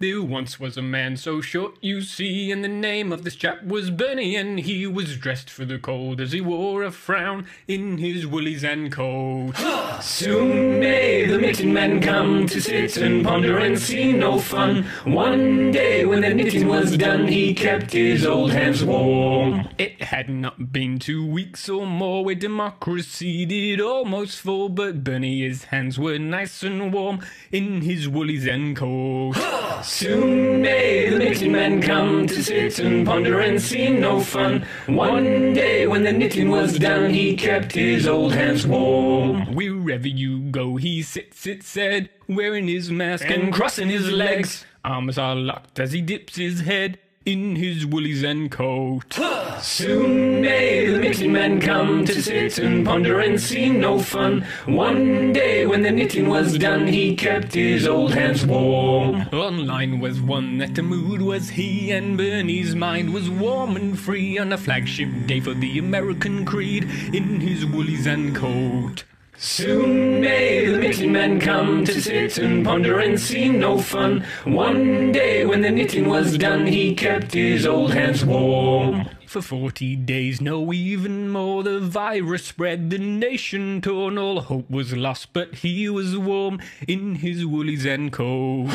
There once was a man so short, you see, and the name of this chap was Bernie, and he was dressed for the cold as he wore a frown in his woolies and coat. Soon may the mitten man come to sit and ponder and see no fun. One day when the knitting was done, he kept his old hands warm. It had not been two weeks or more where democracy did almost fall, but Bernie, his hands were nice and warm in his woolies and coat. Soon may knitting man come to sit and ponder and see no fun. One day when the knitting was done, he kept his old hands warm. Wherever you go, he sits, it said, wearing his mask and crossing his legs. Arms are locked as he dips his head in his woolies and coat. Soon may knitting man come to sit and ponder and see no fun. One day when the knitting was done, he kept his old hands warm. Online was one that the mood was he, and Bernie's mind was warm and free on a flagship day for the American creed in his woolies and coat. Soon may knitting man come to sit and ponder and see no fun. One day when the knitting was done, he kept his old hands warm. For forty days, no, even more, the virus spread, the nation torn, all hope was lost, but he was warm in his woolies and coat.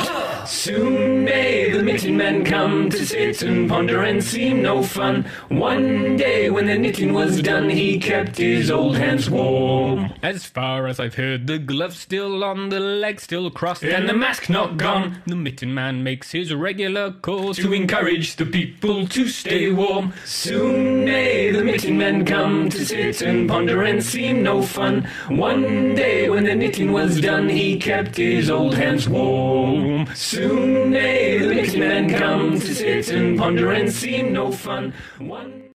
Soon may the knitting man come to sit and ponder and see no fun. One day when the knitting was done, he kept his old hands warm. As far as I've heard, the glove still on, the leg still crossed, and the mask not gone. The mitten man makes his regular calls to encourage the people to stay warm. Soon may knitting men come to sit and ponder and seem no fun. One day when the knitting was done, he kept his old hands warm. Soon may the knitting men come to sit and ponder and seem no fun. One